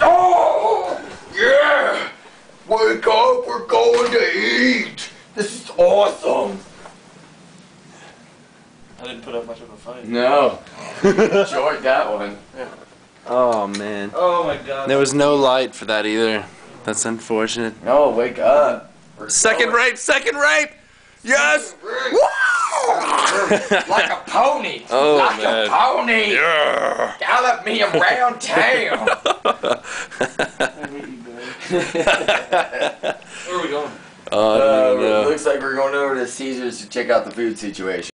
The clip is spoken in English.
Oh! Yeah! Wake up, we're going to eat! This is awesome! I didn't put up much of a fight. No. Enjoyed that one. Yeah. Oh, man. Oh, my God. There was no light for that either. That's unfortunate. No, wake up. We're second going. rape, second rape! Yes! Second rape. like a pony. Oh, like man. a pony. Yeah. Gallop me around town. I hate you, Billy. Where are we going? Oh, I don't Uh, looks like we're going over to Caesars to check out the food situation.